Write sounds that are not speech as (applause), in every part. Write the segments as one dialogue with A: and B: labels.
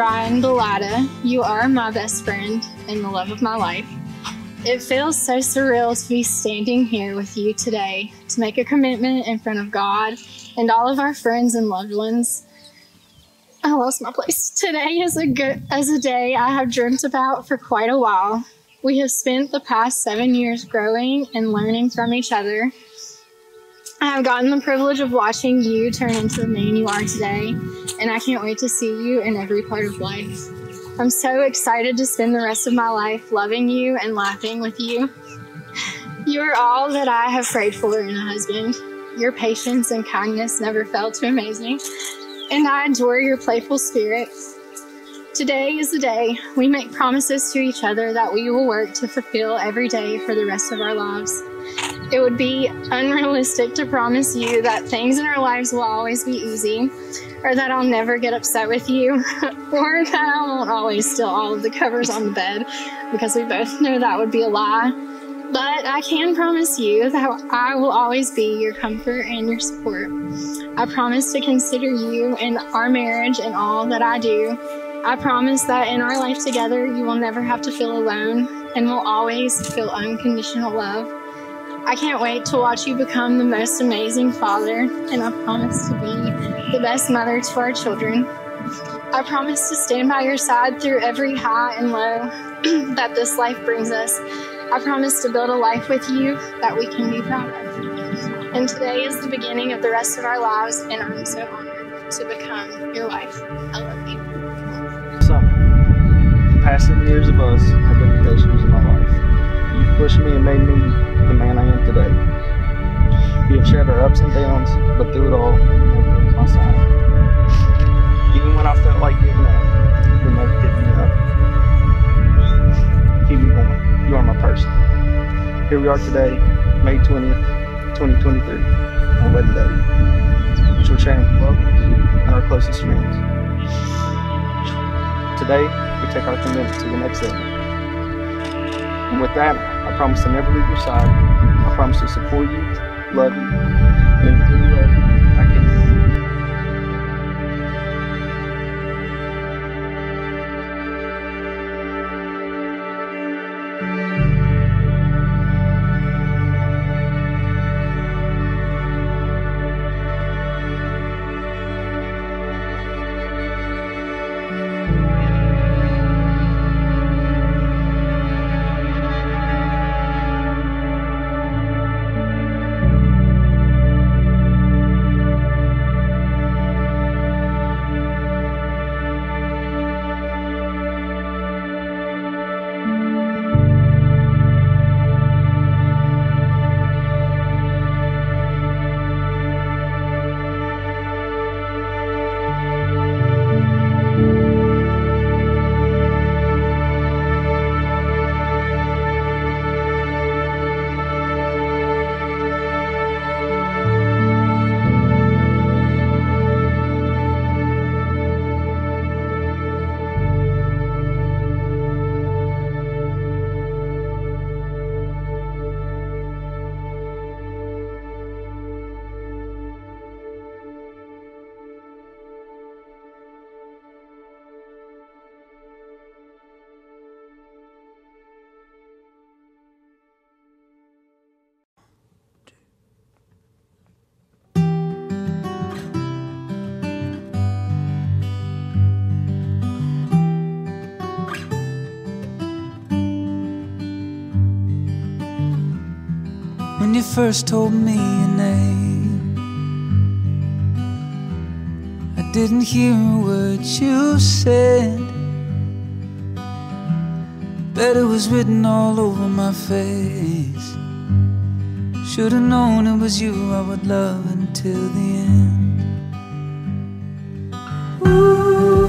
A: Ryan Delida, you are my best friend and the love of my life. It feels so surreal to be standing here with you today to make a commitment in front of God and all of our friends and loved ones. I lost my place. Today is a good as a day I have dreamt about for quite a while. We have spent the past seven years growing and learning from each other. I have gotten the privilege of watching you turn into the man you are today, and I can't wait to see you in every part of life. I'm so excited to spend the rest of my life loving you and laughing with you. You are all that I have prayed for in a husband. Your patience and kindness never fail to amaze me, and I adore your playful spirit. Today is the day we make promises to each other that we will work to fulfill every day for the rest of our lives. It would be unrealistic to promise you that things in our lives will always be easy, or that I'll never get upset with you, (laughs) or that I won't always steal all of the covers on the bed, because we both know that would be a lie. But I can promise you that I will always be your comfort and your support. I promise to consider you in our marriage and all that I do. I promise that in our life together, you will never have to feel alone and will always feel unconditional love. I can't wait to watch you become the most amazing father, and I promise to be the best mother to our children. I promise to stand by your side through every high and low (clears throat) that this life brings us. I promise to build a life with you that we can be proud of. And today is the beginning of the rest of our lives, and I'm so honored to become your wife. I love you.
B: The past seven years of us have been the best years of my life. You've pushed me and made me the man I am today. We have shared our ups and downs, but through it all, you never left my side. Even when I felt like giving up, you never picked me up. Keep me going. You are my person. Here we are today, May 20th, 2023, our wedding day, which we're sharing with loved and our closest friends. Today, we take our commitment to the next level. And with that, I promise to never leave your side. I promise to support you, love you, and in any way
C: you first told me your name. I didn't hear a word you said, but it was written all over my face. Should've known it was you I would love until the end. when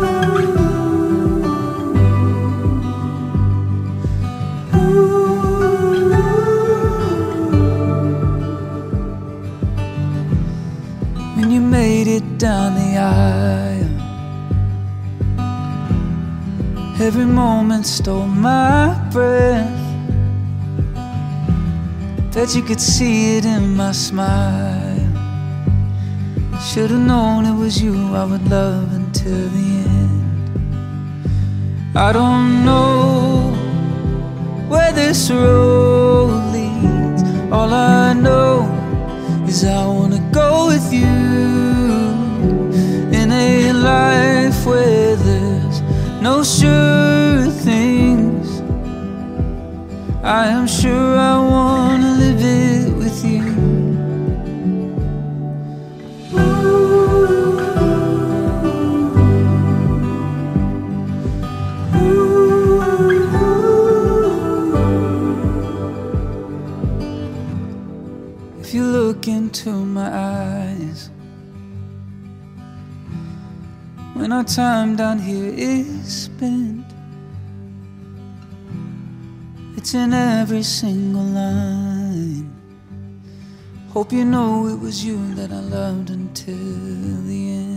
C: down the aisle. Every moment stole my breath. Bet you could see it in my smile. Should've known it was you I would love until the end. I don't know where this road leads. All I know is I wanna go with you If you look into my eyes. When our time down here is spent It's in every single line. Hope you know it was you that I loved until the end